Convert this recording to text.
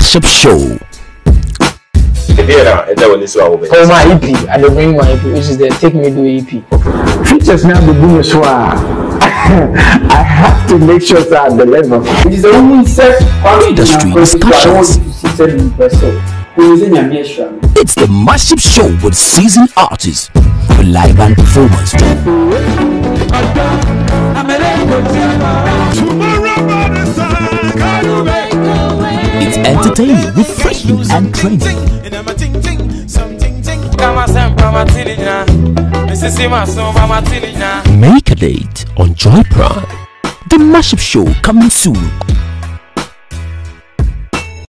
Mashup Show. For oh, my EP, I don't bring my EP, which is the Take Me Do EP. Features now the boom as I have to make sure that the level. It is the only set Industry discussions. It's the Mashup Show with seasoned artists, with live band performers. It's entertaining, refreshing, and trending. Make a date on Joy Prime. The Mashup Show coming soon